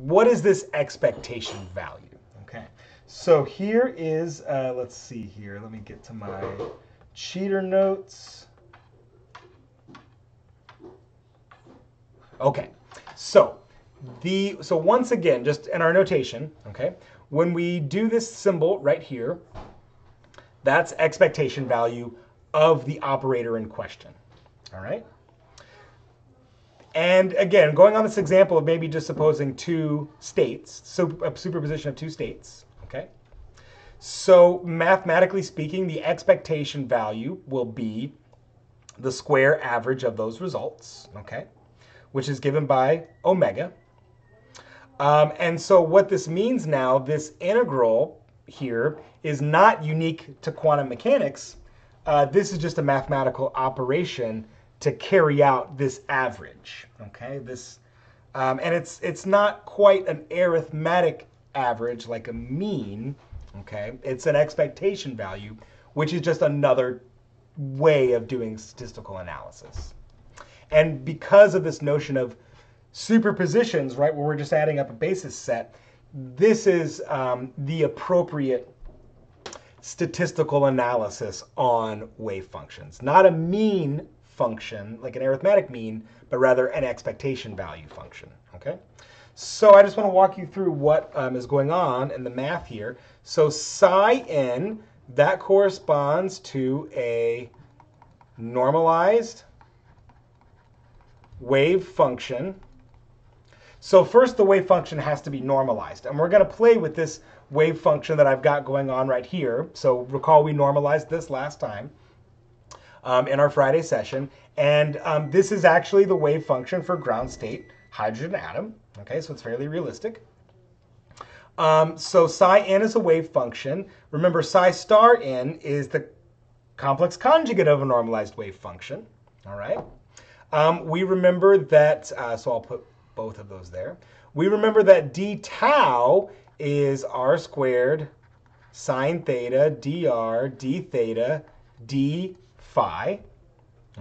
what is this expectation value? Okay, so here is, uh, let's see here. Let me get to my cheater notes. Okay, so the so once again, just in our notation, okay, when we do this symbol right here, that's expectation value of the operator in question. All right. And again, going on this example of maybe just supposing two states, so a superposition of two states, okay? So mathematically speaking, the expectation value will be the square average of those results, okay? Which is given by omega. Um, and so what this means now, this integral here is not unique to quantum mechanics. Uh, this is just a mathematical operation to carry out this average. Okay, this, um, and it's it's not quite an arithmetic average like a mean. Okay, it's an expectation value, which is just another way of doing statistical analysis. And because of this notion of superpositions, right, where we're just adding up a basis set, this is um, the appropriate statistical analysis on wave functions. Not a mean function, like an arithmetic mean, but rather an expectation value function, okay? So I just want to walk you through what um, is going on in the math here. So psi n, that corresponds to a normalized wave function. So first the wave function has to be normalized. And we're going to play with this wave function that I've got going on right here. So recall we normalized this last time um, in our Friday session. And um, this is actually the wave function for ground state hydrogen atom. Okay, so it's fairly realistic. Um, so psi n is a wave function. Remember, psi star n is the complex conjugate of a normalized wave function. All right. Um, we remember that, uh, so I'll put both of those there. We remember that d tau is r squared sine theta dr d theta d phi.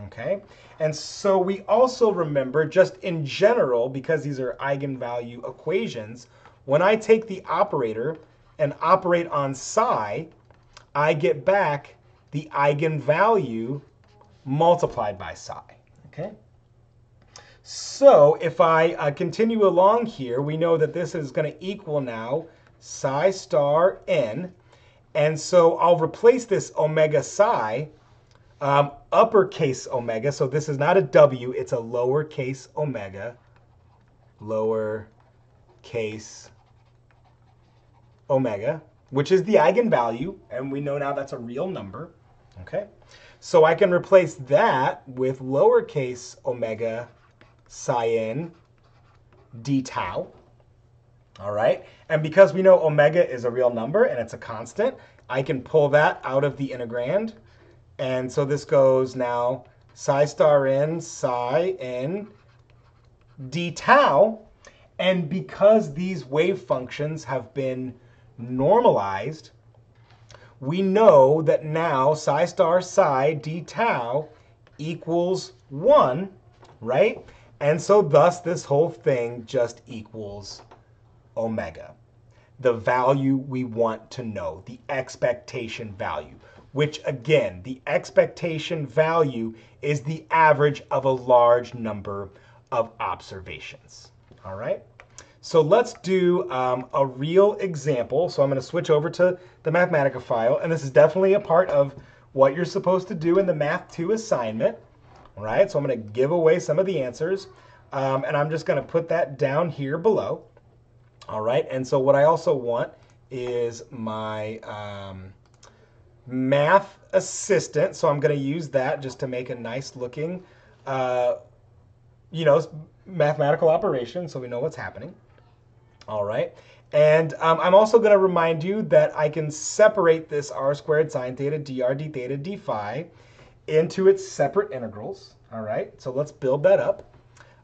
Okay, and so we also remember just in general, because these are eigenvalue equations, when I take the operator and operate on psi, I get back the eigenvalue multiplied by psi. Okay. So if I uh, continue along here, we know that this is going to equal now psi star n. And so I'll replace this omega psi um, uppercase omega, so this is not a W, it's a lowercase omega. Lower case omega, which is the eigenvalue, and we know now that's a real number. Okay, so I can replace that with lowercase omega psi n d tau. All right, and because we know omega is a real number and it's a constant, I can pull that out of the integrand and so this goes now psi star n, psi n, d tau. And because these wave functions have been normalized, we know that now psi star psi d tau equals 1, right? And so thus this whole thing just equals omega, the value we want to know, the expectation value which again, the expectation value is the average of a large number of observations. All right? So let's do um, a real example. So I'm going to switch over to the Mathematica file, and this is definitely a part of what you're supposed to do in the Math 2 assignment. All right, so I'm going to give away some of the answers, um, and I'm just going to put that down here below. All right, and so what I also want is my um, math assistant. So I'm going to use that just to make a nice looking, uh, you know, mathematical operation so we know what's happening. All right. And um, I'm also going to remind you that I can separate this r squared sine theta dr d theta d phi into its separate integrals. All right. So let's build that up.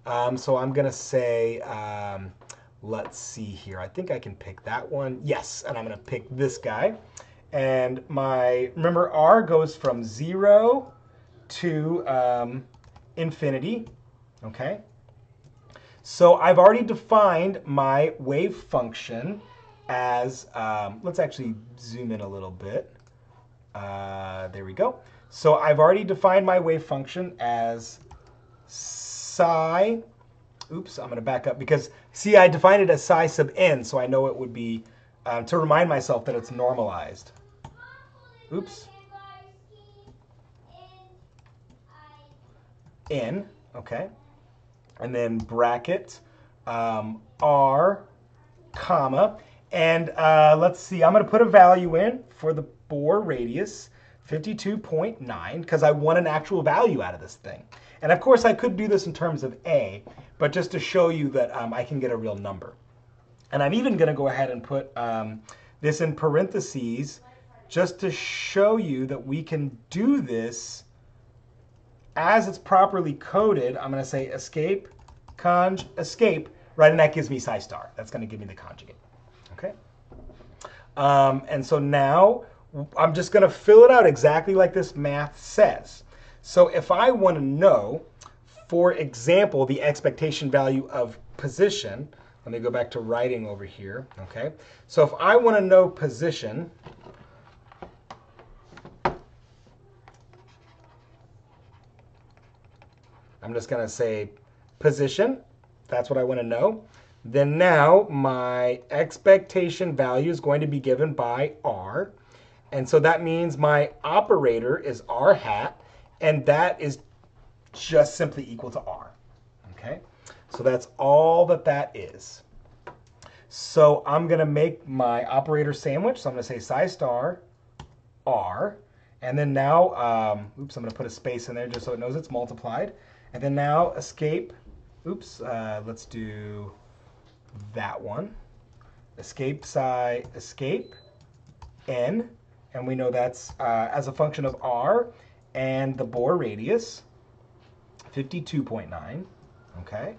Um, so I'm going to say, um, let's see here. I think I can pick that one. Yes. And I'm going to pick this guy. And my, remember R goes from zero to um, infinity, okay? So I've already defined my wave function as, um, let's actually zoom in a little bit. Uh, there we go. So I've already defined my wave function as psi, oops, I'm going to back up because, see, I defined it as psi sub n, so I know it would be, um, to remind myself that it's normalized. Oops. N, okay. And then bracket um, R, comma. And uh, let's see, I'm going to put a value in for the Bohr radius, 52.9, because I want an actual value out of this thing. And of course, I could do this in terms of A, but just to show you that um, I can get a real number. And I'm even going to go ahead and put um, this in parentheses just to show you that we can do this as it's properly coded. I'm going to say escape, conj, escape, right? And that gives me psi star. That's going to give me the conjugate. Okay. Um, and so now I'm just going to fill it out exactly like this math says. So if I want to know, for example, the expectation value of position, let me go back to writing over here, okay? So if I want to know position, I'm just going to say position, that's what I want to know. Then now my expectation value is going to be given by R. And so that means my operator is R hat, and that is just simply equal to R. Okay, so that's all that that is. So I'm going to make my operator sandwich. So I'm going to say psi star R. And then now, um, oops, I'm going to put a space in there just so it knows it's multiplied. And then now escape, oops, uh, let's do that one. Escape psi escape n and we know that's uh, as a function of r and the Bohr radius, 52.9, okay?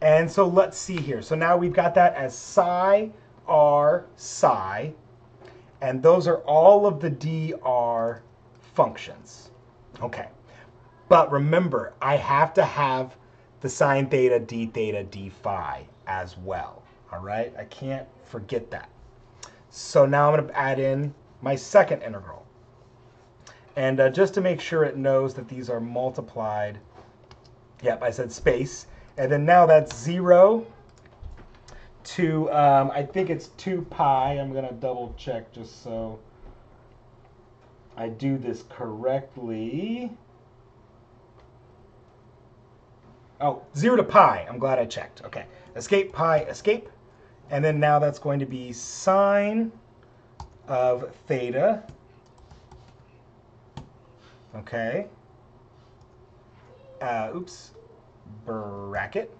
And so let's see here. So now we've got that as psi r psi, and those are all of the dr functions, okay? But remember, I have to have the sine theta, d theta, d phi as well, all right? I can't forget that. So now I'm going to add in my second integral. And uh, just to make sure it knows that these are multiplied, yep, I said space. And then now that's 0 to, um, I think it's 2 pi. I'm going to double check just so I do this correctly. Oh, 0 to pi. I'm glad I checked. Okay. Escape pi, escape. And then now that's going to be sine of theta, okay, uh, oops, bracket,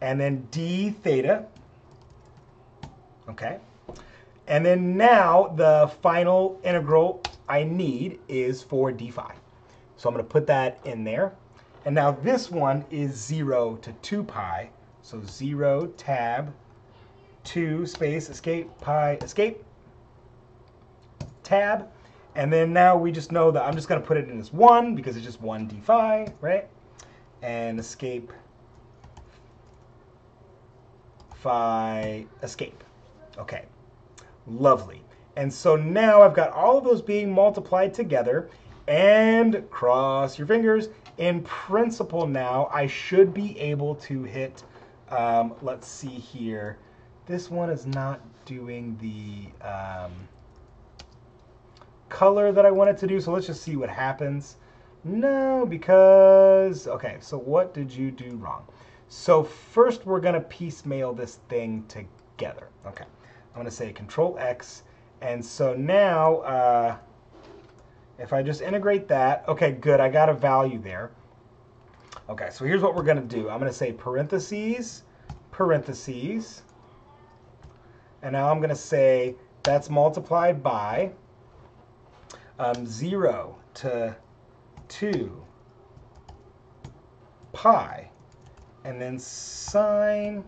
and then d theta, okay, and then now the final integral I need is for d phi. So I'm going to put that in there. And now this one is 0 to 2 pi. So 0 tab 2 space escape pi escape tab. And then now we just know that I'm just going to put it in as 1 because it's just 1 d phi, right? And escape phi escape. Okay, lovely. And so now I've got all of those being multiplied together and cross your fingers. In principle now, I should be able to hit, um, let's see here. This one is not doing the, um, color that I wanted to do. So let's just see what happens. No, because, okay, so what did you do wrong? So first we're gonna piecemeal this thing together. Okay, I'm gonna say Control X, and so now, uh, if I just integrate that, okay, good, I got a value there. Okay, so here's what we're gonna do. I'm gonna say parentheses, parentheses, and now I'm gonna say that's multiplied by, um, 0 to 2 pi, and then sine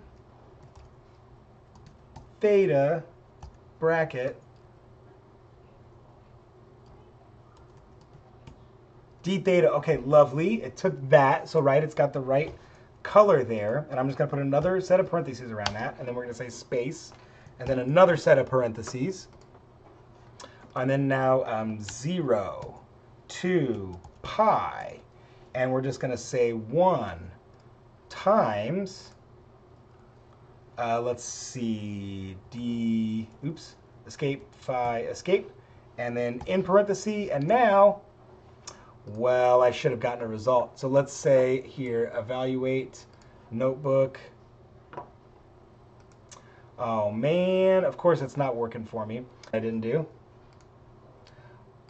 theta bracket d theta. Okay, lovely. It took that. So, right, it's got the right color there, and I'm just going to put another set of parentheses around that, and then we're going to say space, and then another set of parentheses. And then now um, 0, 2, pi, and we're just going to say 1 times, uh, let's see, d, oops, escape, phi, escape, and then in parenthesis, and now, well, I should have gotten a result. So let's say here, evaluate notebook. Oh man, of course it's not working for me. I didn't do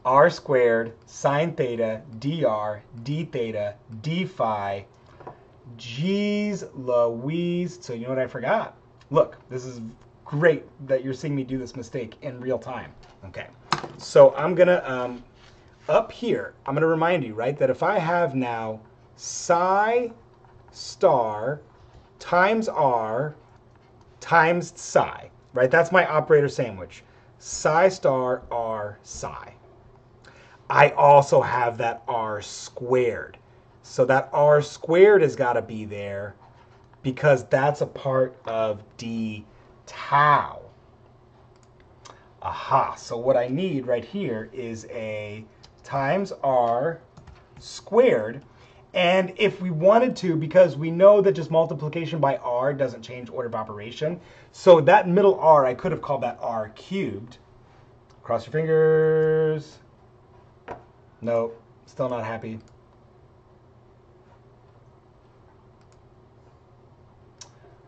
r squared sine theta dr d theta d phi. Jeez Louise. So you know what I forgot? Look, this is great that you're seeing me do this mistake in real time. Okay, so I'm gonna, um, up here, I'm gonna remind you, right, that if I have now psi star times r times psi, right, that's my operator sandwich. Psi star r psi. I also have that r squared. So that r squared has got to be there because that's a part of d tau. Aha, so what I need right here is a times r squared. And if we wanted to, because we know that just multiplication by r doesn't change order of operation, so that middle r, I could have called that r cubed. Cross your fingers. Nope, still not happy.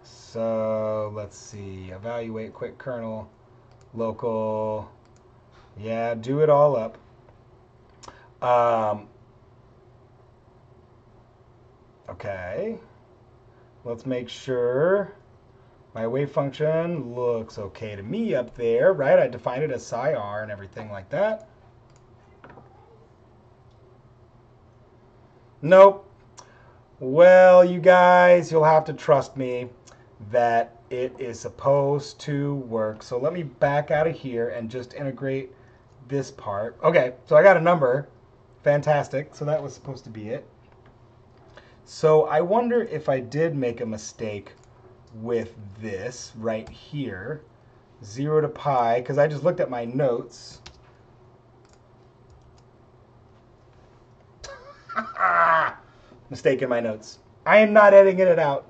So let's see, evaluate quit kernel, local, yeah, do it all up. Um, okay, let's make sure my wave function looks okay to me up there, right? I defined it as psi r and everything like that. Nope. Well, you guys, you'll have to trust me that it is supposed to work. So let me back out of here and just integrate this part. Okay, so I got a number. Fantastic. So that was supposed to be it. So I wonder if I did make a mistake with this right here. 0 to pi, because I just looked at my notes. Mistake in my notes. I am not editing it out.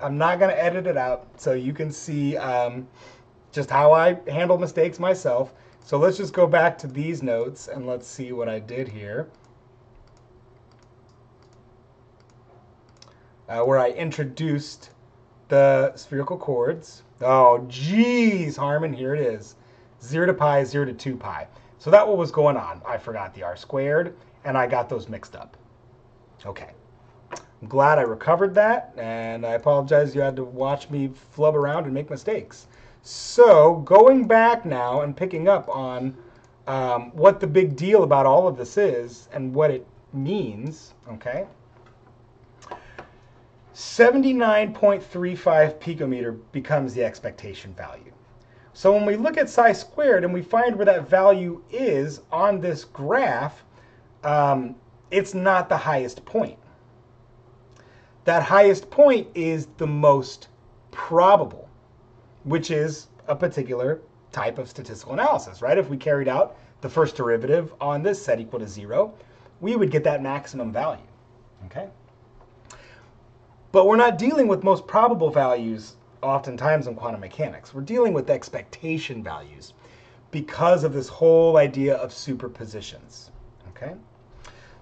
I'm not going to edit it out so you can see um, just how I handle mistakes myself. So let's just go back to these notes and let's see what I did here. Uh, where I introduced the spherical chords. Oh, geez, Harmon, here it is. 0 to pi, 0 to 2 pi. So that what was going on. I forgot the r squared, and I got those mixed up. Okay. I'm glad I recovered that, and I apologize you had to watch me flub around and make mistakes. So, going back now and picking up on um, what the big deal about all of this is and what it means, okay? 79.35 picometer becomes the expectation value. So when we look at psi squared and we find where that value is on this graph, um, it's not the highest point. That highest point is the most probable, which is a particular type of statistical analysis, right? If we carried out the first derivative on this set equal to zero, we would get that maximum value, okay? But we're not dealing with most probable values oftentimes in quantum mechanics. We're dealing with expectation values because of this whole idea of superpositions, okay?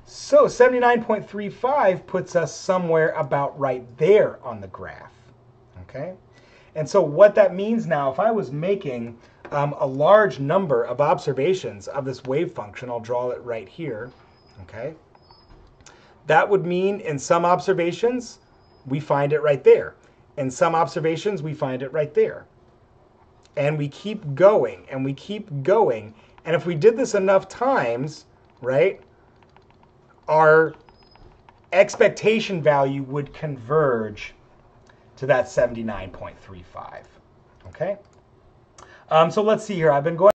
So 79.35 puts us somewhere about right there on the graph. Okay? And so what that means now, if I was making um, a large number of observations of this wave function, I'll draw it right here. Okay? That would mean in some observations, we find it right there. In some observations, we find it right there. And we keep going and we keep going. And if we did this enough times, right, our expectation value would converge to that 79.35. Okay? Um, so let's see here. I've been going